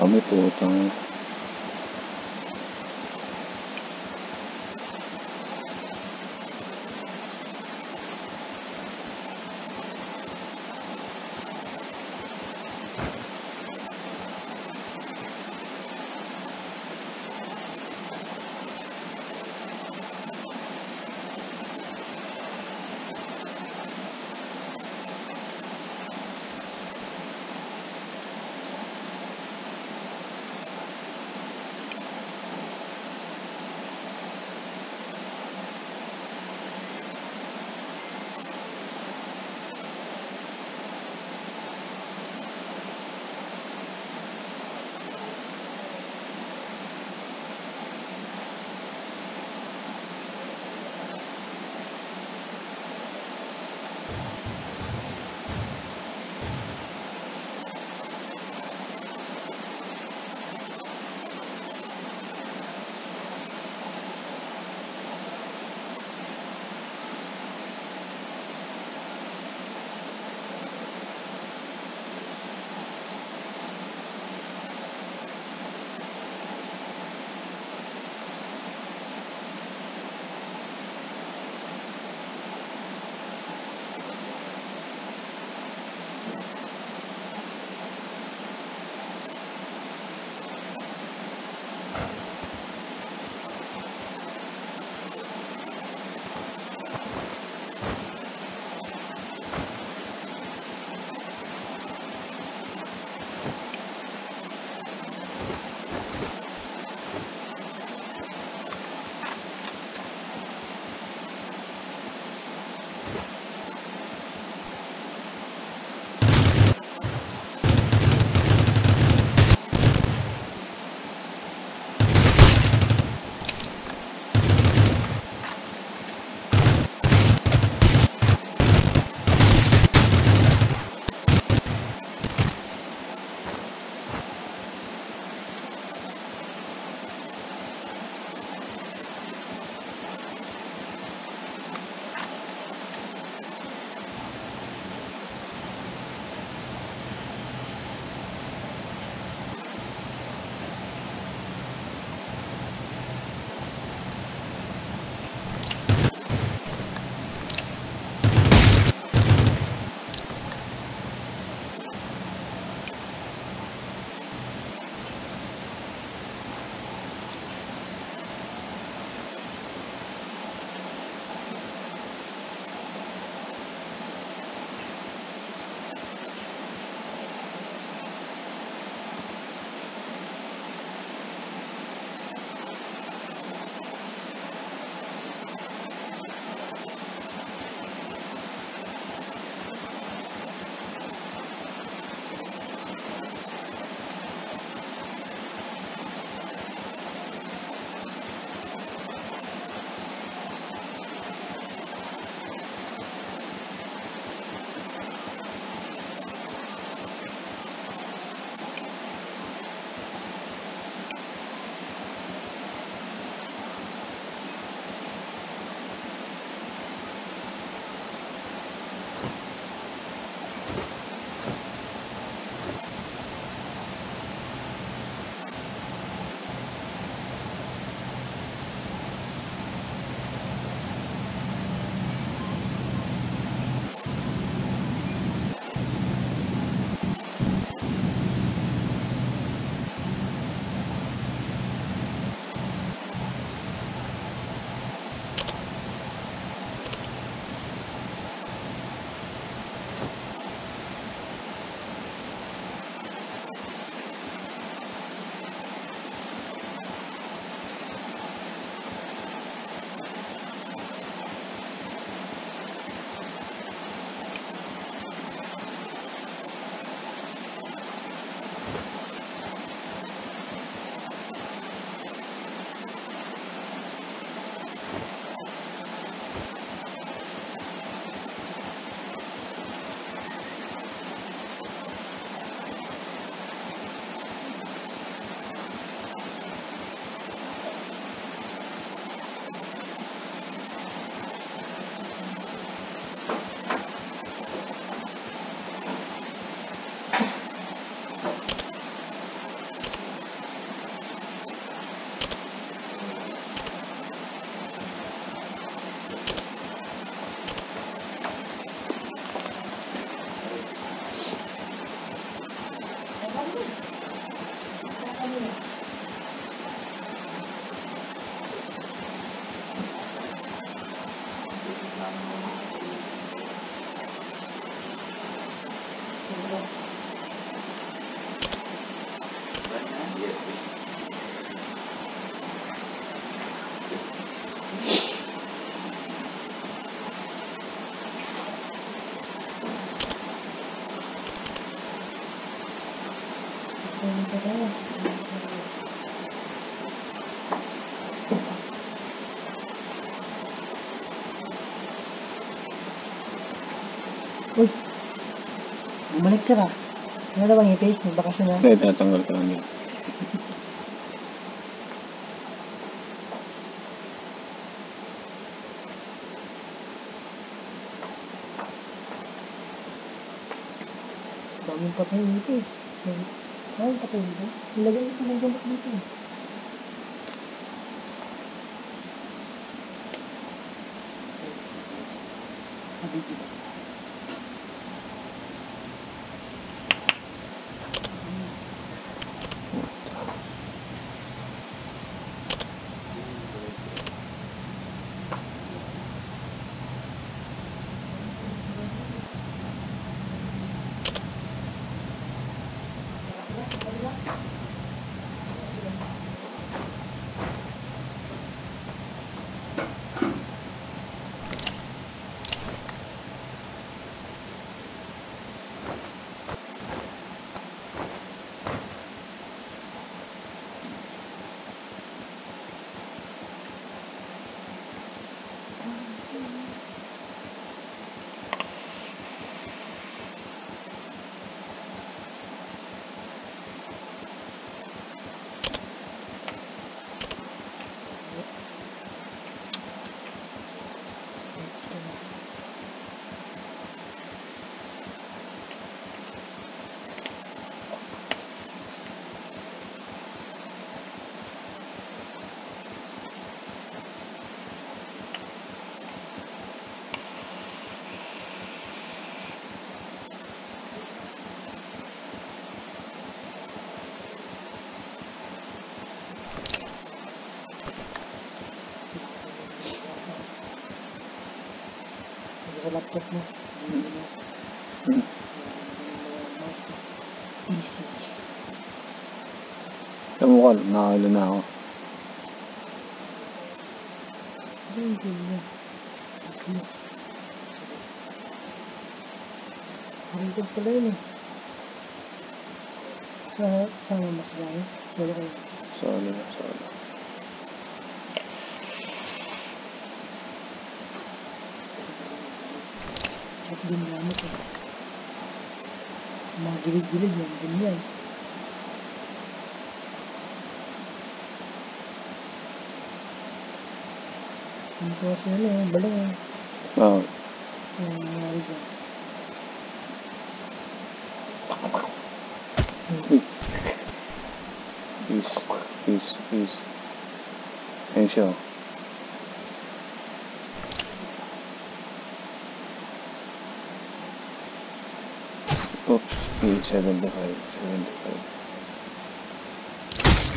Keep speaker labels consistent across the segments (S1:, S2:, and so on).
S1: 阿弥陀ー。
S2: Uy! Bumalik sir ah. Ano na bang ipis? Nagbakasyon na.
S1: Hindi, tatanggal ko lang yun.
S2: Daming patay dito eh. Daming patay dito. Nilagay ito ng gamot dito eh. Sabi dito. Maintenant. Oui, c'est
S1: moral, مع الماء.
S2: عندك ليلى hep dünyanın kadar. Magiri gibi diyorum dünyayı.
S1: Peace, peace, peace. Inshallah. Stop speed 75, 75.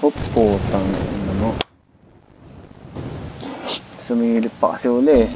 S1: ホッポをタンのスミールパーセオで